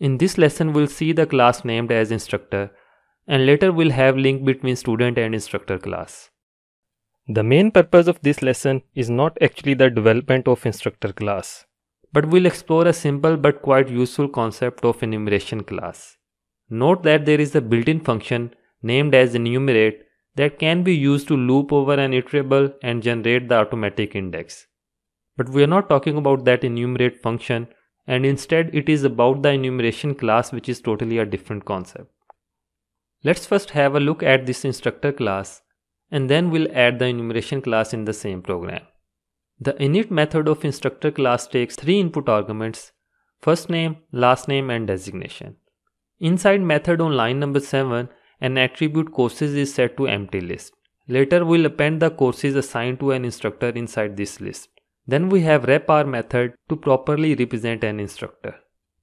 In this lesson we'll see the class named as instructor and later we'll have link between student and instructor class. The main purpose of this lesson is not actually the development of instructor class, but we'll explore a simple but quite useful concept of enumeration class. Note that there is a built-in function named as enumerate that can be used to loop over an iterable and generate the automatic index. But we are not talking about that enumerate function and instead it is about the enumeration class which is totally a different concept. Let's first have a look at this instructor class and then we'll add the enumeration class in the same program. The init method of instructor class takes three input arguments, first name, last name and designation. Inside method on line number 7, an attribute courses is set to empty list. Later we'll append the courses assigned to an instructor inside this list. Then we have repr method to properly represent an instructor.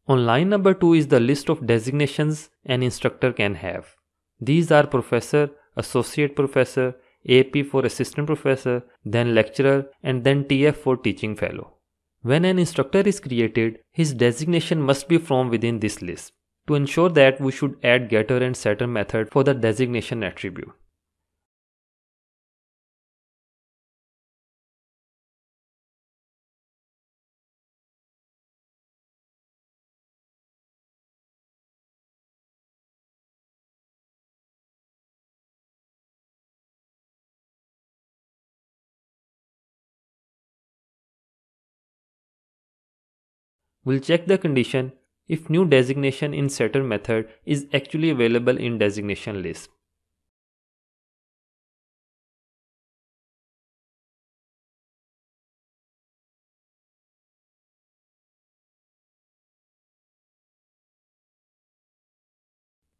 On line number 2 is the list of designations an instructor can have. These are professor, associate professor, AP for assistant professor, then lecturer, and then TF for teaching fellow. When an instructor is created, his designation must be from within this list. To ensure that, we should add getter and setter method for the designation attribute. We'll check the condition if new designation in setter method is actually available in designation list.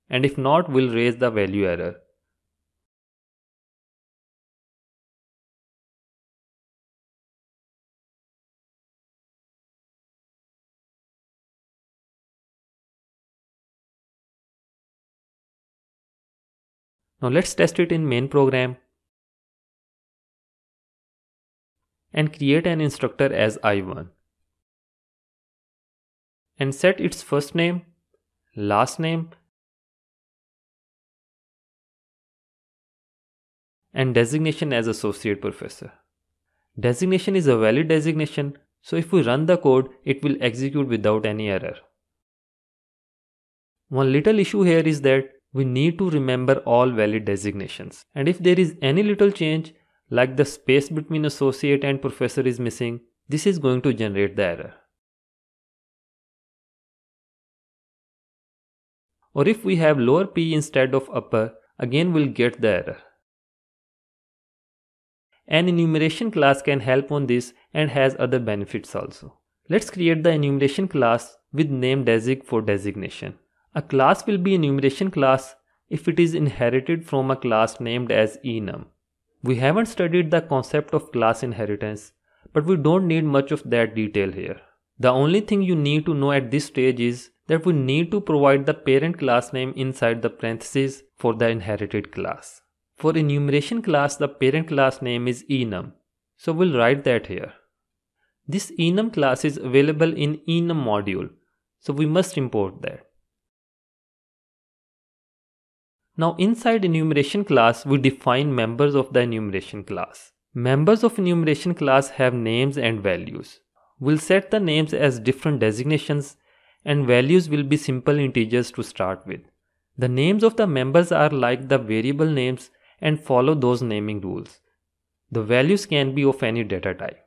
And if not, we'll raise the value error. Now let's test it in main program and create an instructor as I1 and set its first name, last name and designation as associate professor. Designation is a valid designation so if we run the code it will execute without any error. One little issue here is that we need to remember all valid designations. And if there is any little change, like the space between associate and professor is missing, this is going to generate the error. Or if we have lower p instead of upper, again we'll get the error. An enumeration class can help on this and has other benefits also. Let's create the enumeration class with name desig for designation. A class will be a enumeration class if it is inherited from a class named as enum. We haven't studied the concept of class inheritance, but we don't need much of that detail here. The only thing you need to know at this stage is that we need to provide the parent class name inside the parentheses for the inherited class. For enumeration class, the parent class name is enum. So we'll write that here. This enum class is available in enum module, so we must import that. Now inside enumeration class, we define members of the enumeration class. Members of enumeration class have names and values. We'll set the names as different designations and values will be simple integers to start with. The names of the members are like the variable names and follow those naming rules. The values can be of any data type.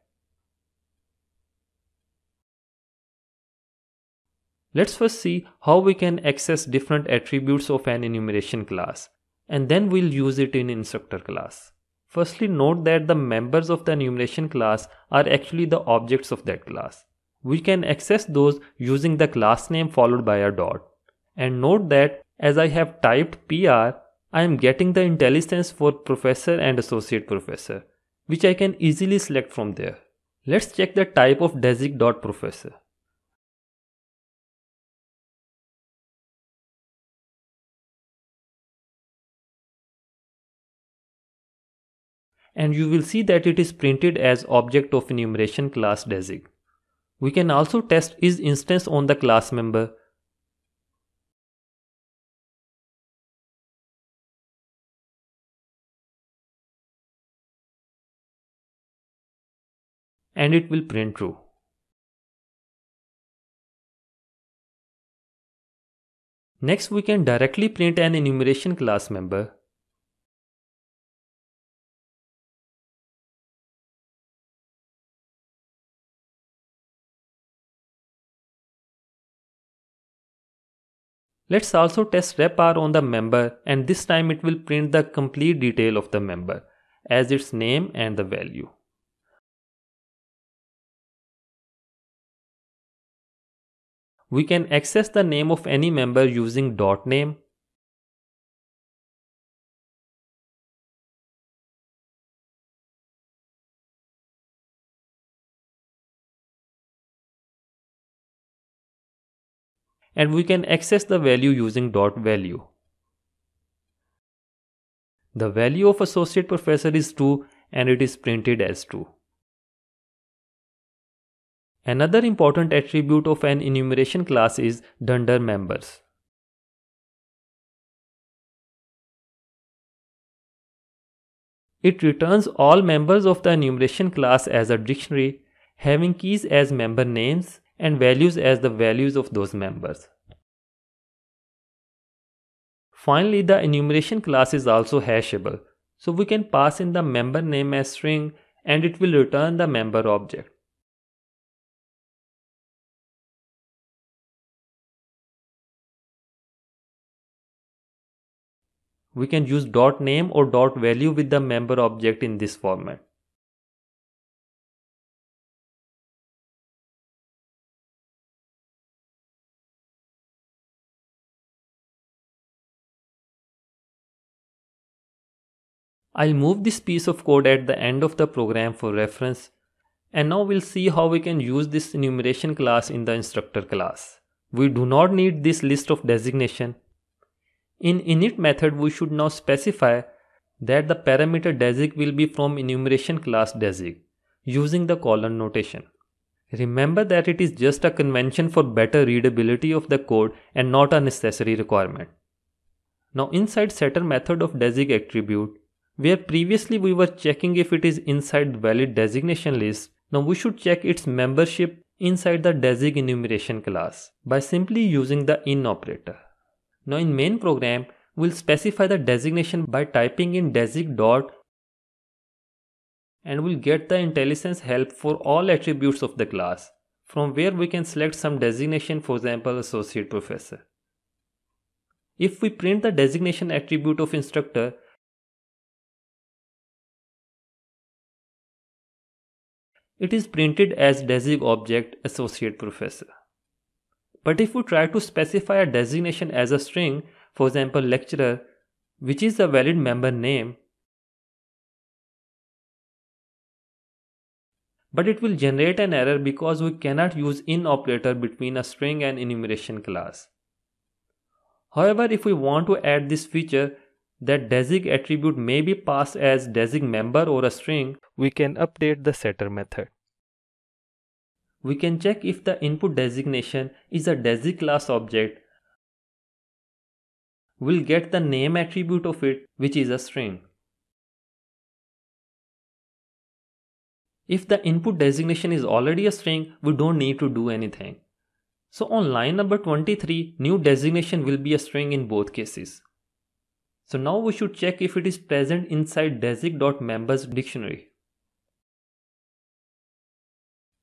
Let's first see how we can access different attributes of an enumeration class and then we'll use it in instructor class. Firstly note that the members of the enumeration class are actually the objects of that class. We can access those using the class name followed by a dot. And note that as I have typed PR, I am getting the IntelliSense for professor and associate professor, which I can easily select from there. Let's check the type of desig.professor. and you will see that it is printed as object of enumeration class desig. We can also test isinstance on the class member. And it will print true. Next we can directly print an enumeration class member Let's also test repr on the member and this time it will print the complete detail of the member as its name and the value. We can access the name of any member using dot name and we can access the value using dot value. The value of associate professor is true and it is printed as true. Another important attribute of an enumeration class is dunder members. It returns all members of the enumeration class as a dictionary having keys as member names and values as the values of those members. Finally, the enumeration class is also hashable, so we can pass in the member name as string and it will return the member object. we can use dot name or dot value with the member object in this format. I'll move this piece of code at the end of the program for reference. And now we'll see how we can use this enumeration class in the instructor class. We do not need this list of designation in init method, we should now specify that the parameter desig will be from enumeration class desig using the colon notation. Remember that it is just a convention for better readability of the code and not a necessary requirement. Now inside setter method of desig attribute, where previously we were checking if it is inside the valid designation list, now we should check its membership inside the desig enumeration class by simply using the in operator. Now in main program, we'll specify the designation by typing in desig dot and we'll get the IntelliSense help for all attributes of the class from where we can select some designation for example associate professor. If we print the designation attribute of instructor, it is printed as desig object associate professor. But if we try to specify a designation as a string, for example lecturer, which is a valid member name, but it will generate an error because we cannot use in operator between a string and enumeration class. However, if we want to add this feature that desig attribute may be passed as desig member or a string, we can update the setter method we can check if the input designation is a desig class object. We'll get the name attribute of it, which is a string. If the input designation is already a string, we don't need to do anything. So on line number 23, new designation will be a string in both cases. So now we should check if it is present inside desig.members dictionary.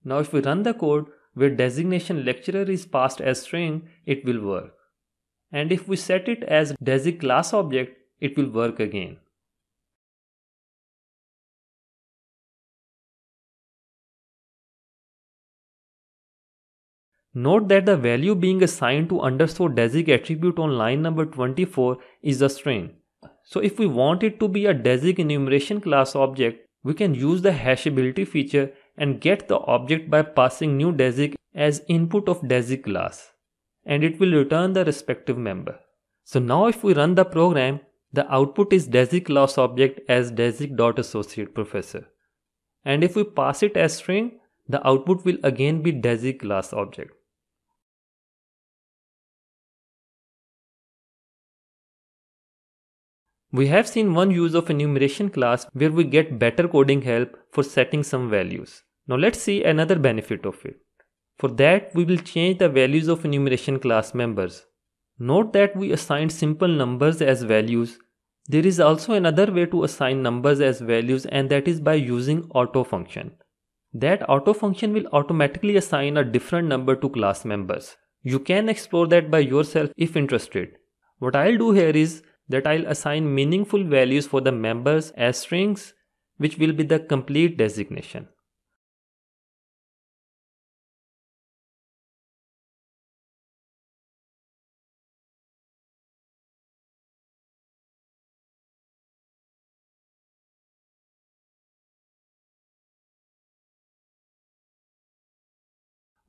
Now if we run the code where designation lecturer is passed as string, it will work. And if we set it as desig class object, it will work again. Note that the value being assigned to underscore desig attribute on line number 24 is a string. So if we want it to be a desig enumeration class object, we can use the hashability feature and get the object by passing new desig as input of desig class and it will return the respective member. So now if we run the program, the output is desig class object as desig.associate professor. And if we pass it as string, the output will again be desig class object. We have seen one use of enumeration class where we get better coding help for setting some values. Now let's see another benefit of it. For that, we will change the values of enumeration class members. Note that we assigned simple numbers as values. There is also another way to assign numbers as values and that is by using auto function. That auto function will automatically assign a different number to class members. You can explore that by yourself if interested. What I'll do here is that I'll assign meaningful values for the members as strings which will be the complete designation.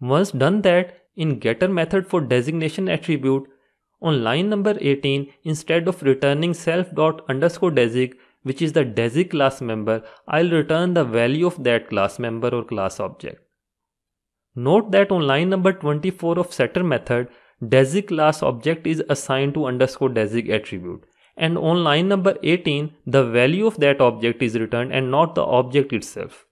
Once done that, in getter method for designation attribute, on line number 18, instead of returning self dot underscore desig, which is the desig class member, I'll return the value of that class member or class object. Note that on line number 24 of setter method, desig class object is assigned to underscore desig attribute. And on line number 18, the value of that object is returned and not the object itself.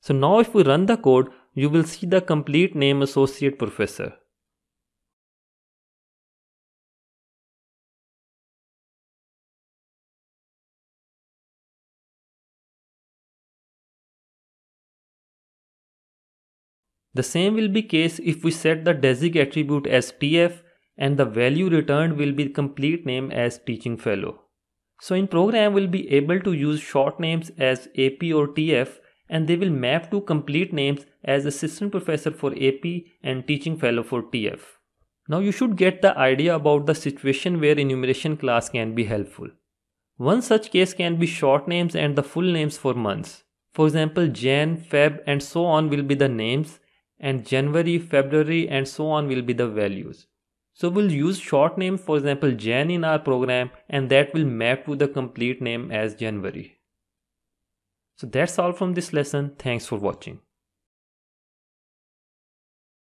So now if we run the code, you will see the complete name associate professor. The same will be case if we set the desig attribute as TF and the value returned will be complete name as teaching fellow. So in program we'll be able to use short names as AP or TF and they will map to complete names as assistant professor for AP and teaching fellow for TF. Now you should get the idea about the situation where enumeration class can be helpful. One such case can be short names and the full names for months. For example, Jan, Feb and so on will be the names and January, February and so on will be the values. So we'll use short name for example Jan in our program and that will map to the complete name as January. So that's all from this lesson. Thanks for watching.